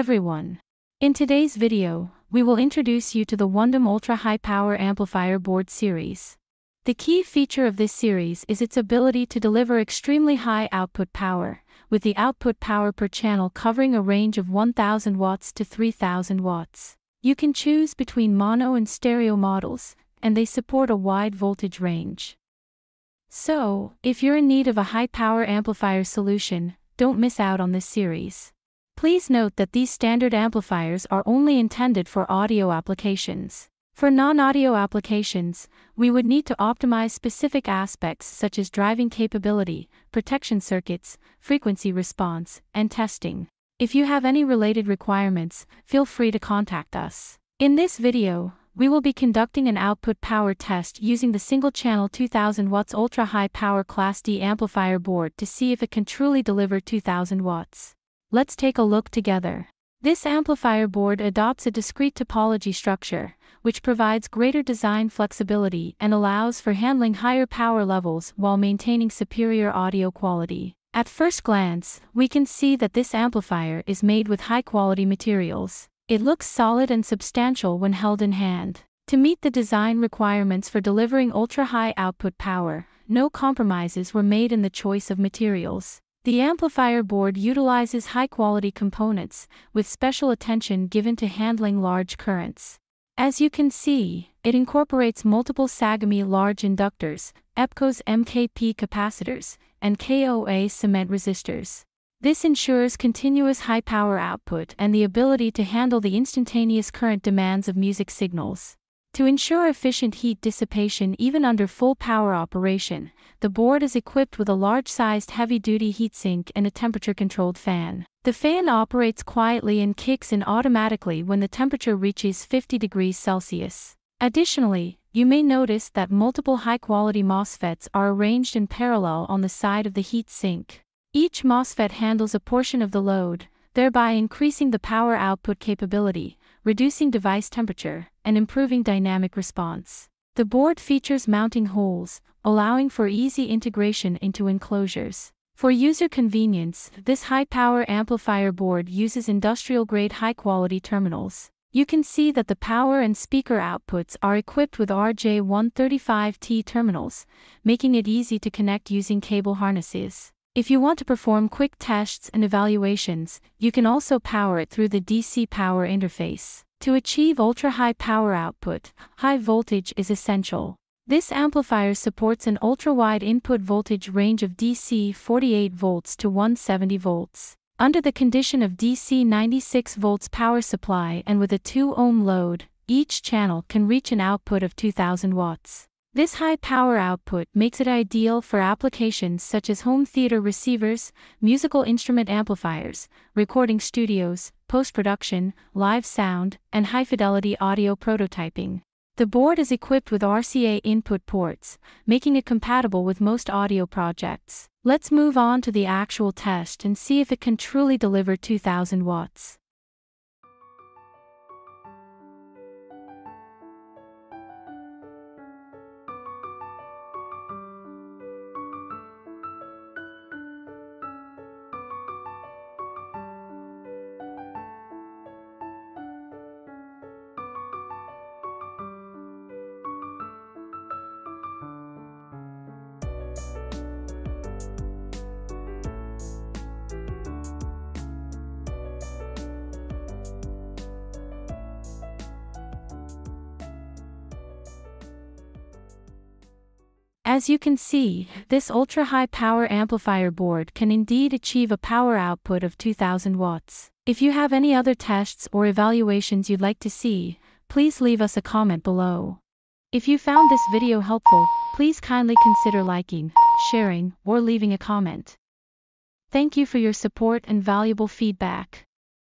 everyone. In today's video, we will introduce you to the Wondom Ultra High Power Amplifier Board Series. The key feature of this series is its ability to deliver extremely high output power, with the output power per channel covering a range of 1000 watts to 3000 watts. You can choose between mono and stereo models, and they support a wide voltage range. So, if you're in need of a high power amplifier solution, don't miss out on this series. Please note that these standard amplifiers are only intended for audio applications. For non-audio applications, we would need to optimize specific aspects such as driving capability, protection circuits, frequency response, and testing. If you have any related requirements, feel free to contact us. In this video, we will be conducting an output power test using the single-channel 2000 watts ultra-high power Class D amplifier board to see if it can truly deliver 2000 watts. Let's take a look together. This amplifier board adopts a discrete topology structure, which provides greater design flexibility and allows for handling higher power levels while maintaining superior audio quality. At first glance, we can see that this amplifier is made with high-quality materials. It looks solid and substantial when held in hand. To meet the design requirements for delivering ultra-high output power, no compromises were made in the choice of materials. The amplifier board utilizes high-quality components, with special attention given to handling large currents. As you can see, it incorporates multiple Sagami large inductors, EPCOS MKP capacitors, and KOA cement resistors. This ensures continuous high power output and the ability to handle the instantaneous current demands of music signals. To ensure efficient heat dissipation even under full power operation, the board is equipped with a large-sized heavy-duty heatsink and a temperature-controlled fan. The fan operates quietly and kicks in automatically when the temperature reaches 50 degrees Celsius. Additionally, you may notice that multiple high-quality MOSFETs are arranged in parallel on the side of the heat sink. Each MOSFET handles a portion of the load, thereby increasing the power output capability, reducing device temperature, and improving dynamic response. The board features mounting holes, allowing for easy integration into enclosures. For user convenience, this high-power amplifier board uses industrial-grade high-quality terminals. You can see that the power and speaker outputs are equipped with RJ135T terminals, making it easy to connect using cable harnesses. If you want to perform quick tests and evaluations, you can also power it through the DC power interface. To achieve ultra-high power output, high voltage is essential. This amplifier supports an ultra-wide input voltage range of DC 48 volts to 170 volts. Under the condition of DC 96 volts power supply and with a 2 ohm load, each channel can reach an output of 2000 watts. This high power output makes it ideal for applications such as home theater receivers, musical instrument amplifiers, recording studios, post-production, live sound, and high-fidelity audio prototyping. The board is equipped with RCA input ports, making it compatible with most audio projects. Let's move on to the actual test and see if it can truly deliver 2000 watts. As you can see, this ultra-high power amplifier board can indeed achieve a power output of 2000 watts. If you have any other tests or evaluations you'd like to see, please leave us a comment below. If you found this video helpful, please kindly consider liking, sharing, or leaving a comment. Thank you for your support and valuable feedback.